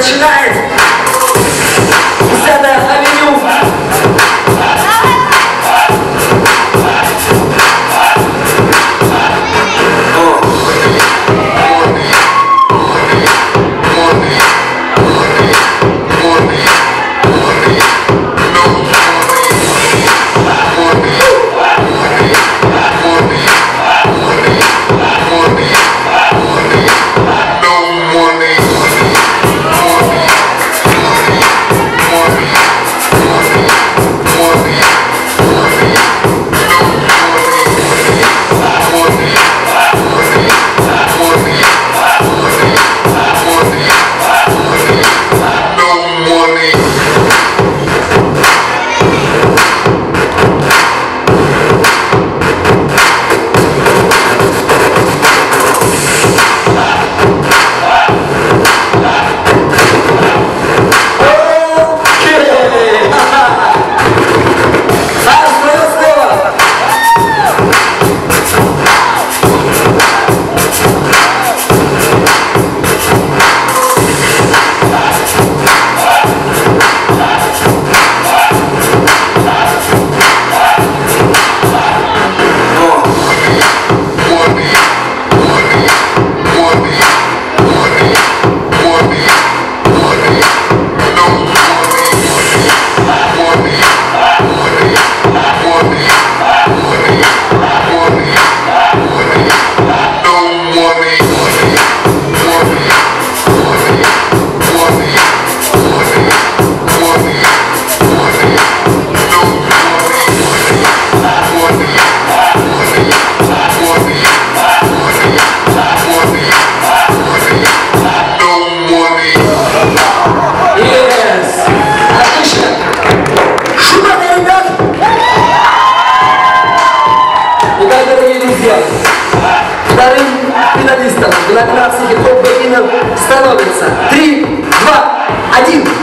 期待 спасибо. Вторым финалистом в номинации хип-хоп становится 3, 2, 1.